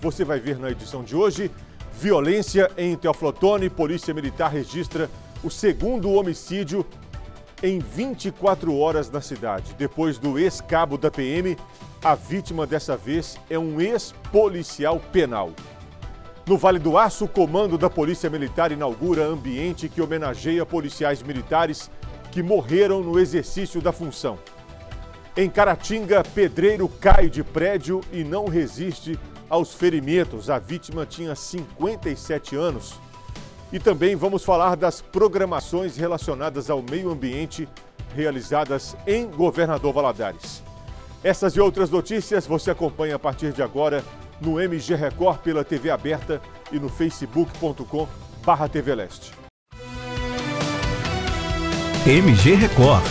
Você vai ver na edição de hoje: violência em Teoflotone, Polícia Militar registra o segundo homicídio em 24 horas na cidade. Depois do ex-cabo da PM, a vítima dessa vez é um ex-policial penal. No Vale do Aço, o comando da Polícia Militar inaugura ambiente que homenageia policiais militares que morreram no exercício da função. Em Caratinga, pedreiro cai de prédio e não resiste aos ferimentos. A vítima tinha 57 anos. E também vamos falar das programações relacionadas ao meio ambiente realizadas em Governador Valadares. Essas e outras notícias você acompanha a partir de agora no MG Record pela TV aberta e no facebook.com barra TV Leste. MG Record